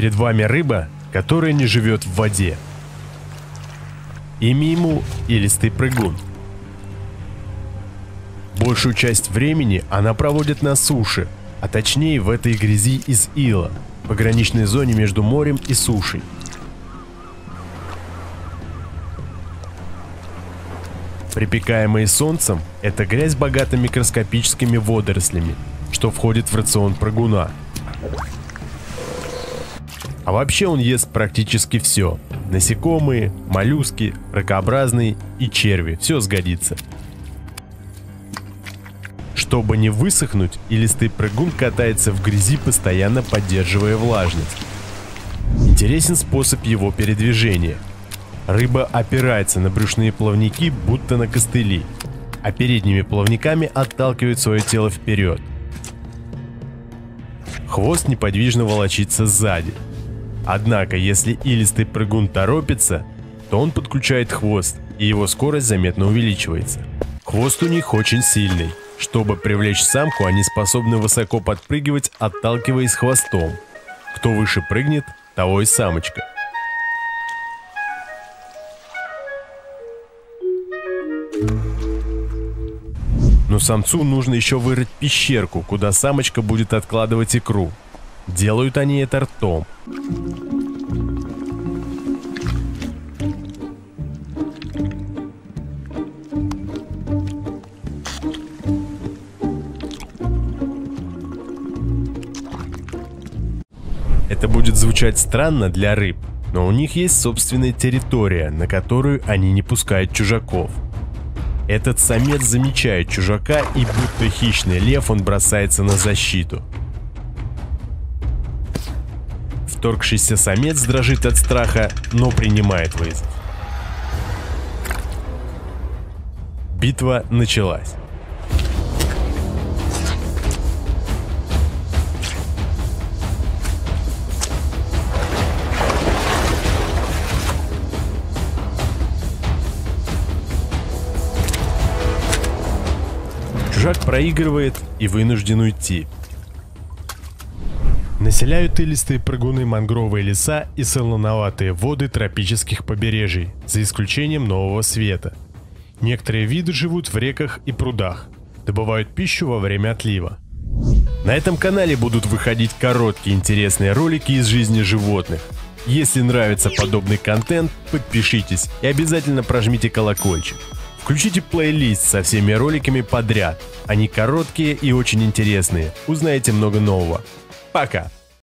Перед вами рыба, которая не живет в воде. Имя ему – илистый прыгун. Большую часть времени она проводит на суше, а точнее в этой грязи из ила, пограничной зоне между морем и сушей. Припекаемые солнцем, эта грязь богата микроскопическими водорослями, что входит в рацион прыгуна. А вообще он ест практически все. Насекомые, моллюски, ракообразные и черви. Все сгодится. Чтобы не высохнуть, илистый прыгун катается в грязи, постоянно поддерживая влажность. Интересен способ его передвижения. Рыба опирается на брюшные плавники, будто на костыли, а передними плавниками отталкивает свое тело вперед. Хвост неподвижно волочится сзади. Однако, если илистый прыгун торопится, то он подключает хвост, и его скорость заметно увеличивается. Хвост у них очень сильный. Чтобы привлечь самку, они способны высоко подпрыгивать, отталкиваясь хвостом. Кто выше прыгнет, того и самочка. Но самцу нужно еще вырыть пещерку, куда самочка будет откладывать икру. Делают они это ртом. Это будет звучать странно для рыб, но у них есть собственная территория, на которую они не пускают чужаков. Этот самец замечает чужака и будто хищный лев он бросается на защиту. Вторгшийся самец дрожит от страха, но принимает вызов. Битва началась. Чужак проигрывает и вынужден уйти. Населяют илистые прыгуны мангровые леса и солоноватые воды тропических побережий, за исключением Нового Света. Некоторые виды живут в реках и прудах, добывают пищу во время отлива. На этом канале будут выходить короткие интересные ролики из жизни животных. Если нравится подобный контент, подпишитесь и обязательно прожмите колокольчик. Включите плейлист со всеми роликами подряд. Они короткие и очень интересные. Узнаете много нового. Пока!